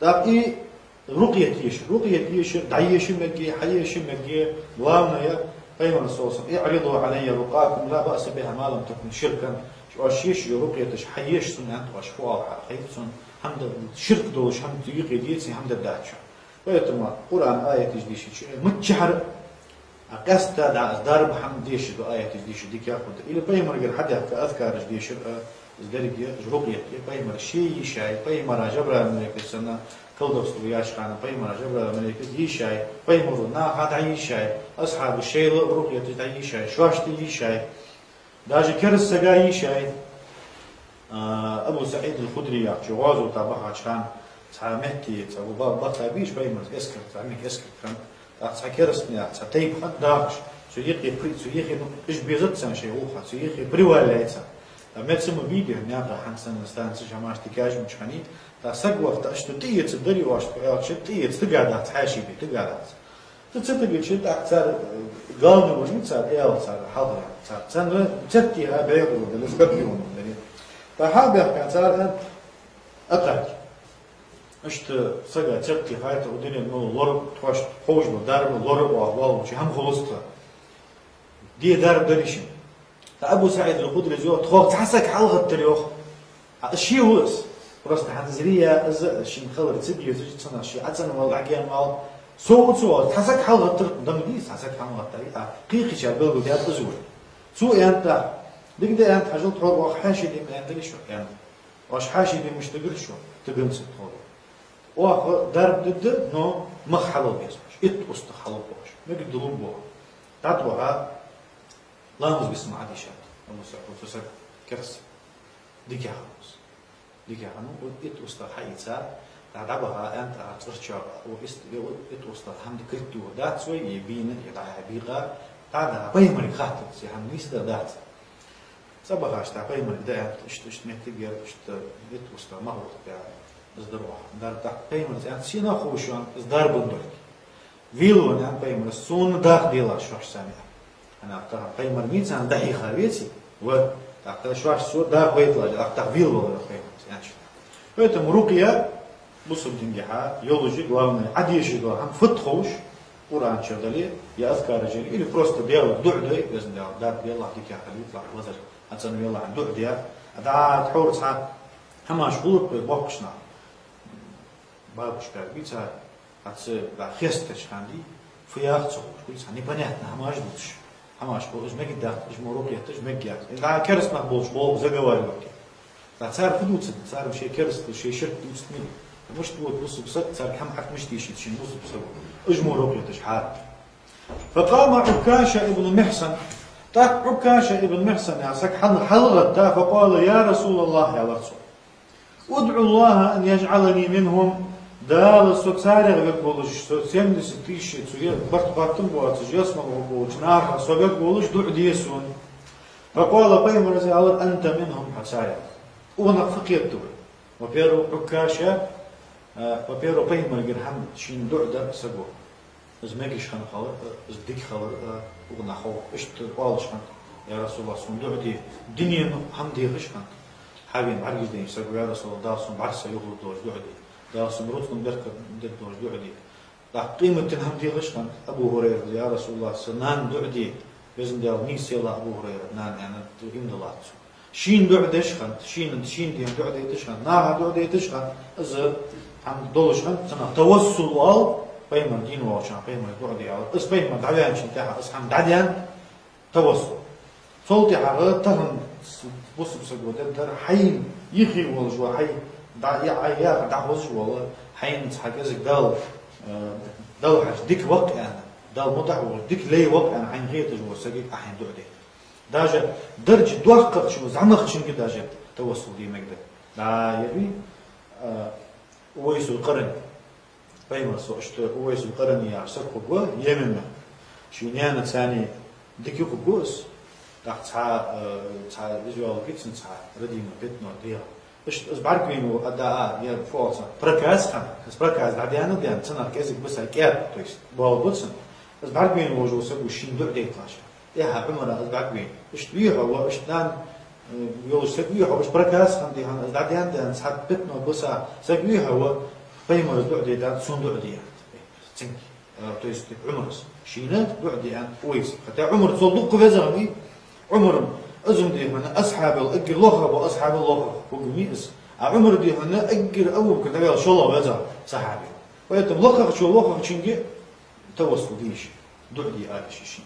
طب اي رقية يش رقية يش دعية شمجي حية شمجي وأنا يا قيمة الصوص اعرضوا علي رقاكم لا بأس بها ما لم تكن شركا. وشيش رقية حيش سنة وشفوا حيث سن. حمد شرك دوش حمد يقي ديتسي حمد الداتشا ويتما قرآن آية تجديش متشهر. أقصد دع أصدار بحمد ديش بآية تجديش ديك ياخد إلى بيمر قر حدا كأذكار جديش؟ زدري رقية بيمر شيء شاي بيمر جبر من السنة كلدوس وياش كان بيمر جبر من يشاي بيمر نا هذا يشاي أصحاب الشيء رقية تدعي شاي شواش يشاي داج كرس سجا يشاي أبو سعيد الخدري جوازه تبعها كان تعمتي أبو بابا تابيش بيمر اسكر تعمك اسكر كان تعكرس نيا تعتيب خد داش سو يقي بري سو يقي إيش بيزت سنة شيء أوخا سو يقي بري ولا يتسا أما تسمى فيديو نيا حنسن نستان سجماش تكاج مشخني تا سق وقت اشتو تيه تدري واش شت تيه تقعد تحاشي بي تقعد تتصدق شت اكثر قال نقول صار ايه صار حاضر صار صار تتي ها بيض ولا سكبيون فحابب كان صار اقعد اشت سقى تتي هاي توديني انه لور توش خوش دار لور واو شي هم خلصت دي دار دريشن أبو سعيد الخدري زو تخوخ تحسك حلقة تريوخ شي هوس راس تحنزرية أز شي مخلر تسدي يزيج تصنع شي أتسنى والله عقيان مال سو تسوى تحسك حلقة تريوخ دم ديس تحسك حلقة تريوخ قيقي شي أبلغو ديات تزور سو أنت ديك دي أنت حجل تخوخ واخ حاشي دي مهندل شو أنت واش حاشي دي مش تقر شو تقم تخوخ واخ درب دد نو مخ حلو بيسوش إت أستخلو بوش مك دلوب بوش تاتوها باش ما قدلون بو تعطوها لامز بسمع دي شات ومسك كرس ديك يا خلاص ديك عنو ات وسط حيتا تعدبها انت اترشا وست ات وسط حمد كرتو دات سوي يبين يدعى بيغا تعدها بيمر خاطر سي هم ليس دات صبغا اشتا بيمر دا اشت اشت متجر اشت ات وسط ما هو تبع ازدروح دار تا بيمر انت سينا خوشان ازدار بندرك ويلو انا بيمر سون داخ ديلا شوش سامع انا اختار بيمر anaqa qaymarmitsa dahihaveci va aqta shvar suda qaytladi aqta vil bo'ladi qaytmas yaxshi поэтому рукия бусул дингиха ёлужи главное одежи главное фыт хоуш Qur'on çördeli, ya azkara çördeli, ili prosto diyalog du'du, gözün diyalog, dar diyalog dike akali, tlaq vazir, atsanı yallah du'du ya, da txor ça, hemen şgulup, bakışna, bakış bergi ça, atsı, da xest teşkandi, fiyaq çoğur, kuysa, непонятно, hemen ajdutuş. هماش بو اجمك دا اجمو رقية اجمك يا اذا كرس ما بوش بو زغوار لك لا صار فدوت صار مشي كرس شي شرط دوت مني مش تبو تبص بصد صار كم حرف مش تيشي شي نص بصد اجمو رقية شحال فقام عكاشة ابن محسن طاق عكاشة ابن محسن يعسك حن حلغة فقال يا رسول الله يا رسول ادعو الله ان يجعلني منهم دال سوتساري غبك بولش سوتسيم دي ستيشي تسوية برت بارتم بوا تجيس مغو بولش نار سوغك بولش دع ديسون فقال قيم رزي أنت منهم حسايا Ona فقيرته وبيرو عكاشة وبيرو بيما جرهم شين دعدة سجو از مجيش خان خال از ديك خال وغنا خو اشت والش خان يا رسول الله سون دعدي دنيا هم دي غش خان حابين عرجز دين سجو يا رسول الله داسون بعرس يغلو دوش دعدي داسون روتكم بركة در دوش دعدي لا قيمة هم دي غش خان أبو هريرة. يا رسول الله سنان دعدي بزن ديال نيس يلا أبو هريرة؟ نان يعني تقيم دلاتسو شين بعد يشخن شين شين دي بعد يتشخن ناها بعد يتشخن از هم دولشخن سنة توسل وال بيما دين واشان بيما بعد يال أس بيما دعيان شين تاها أس هم دعيان. توسل. صوتي حاجة تهم. بص بص قدام در حين يخي دعوز والله حين حكزك دال دال حاج ديك وقت أنا دال مطع ديك لي وقت أنا حين غير تجوا سجيك أحين دعدي داجة درجة دوقة شو زعمك شنو داجة توصل دي مجد دا يبي ويس القرن بيما سوشت ويس القرن يا عسر خبوا يمما شو نيانا تاني ديك يخبوس تحت تاع تاع فيجوال كيتسن تاع ردينا بيتنا ديها barkvīmu adār, ja fōsā, prakāstam, es prakās dādēnu dēn, cenāk kezik visā kēt, to jest, bolbucin, es barkvīmu ložu sagu šindur dēklāšu. Ja hāpim arā, es barkvīmu. Es tūjā, lo, es dān, yolu sagu yuha, es prakāstam dēhan, es dādēn dēn, sāt bitno visā, sagu yuha, lo, paimu es dūdē dān, sundur dēn. Cink, e, to jest, tai, umrs. Šīnēt, dūdē dēn, tai, uiz. Hatā tai, umr, zoldu kuvezāmi, umrum, أزم دي هنا أصحاب الأجر لغة وأصحاب اللغة وقمي اس عمر دي هنا أجر أول قال شو الله وزع صحابي. ويتم لغة شو لغة شنجي توصل ديش دعدي آل شيء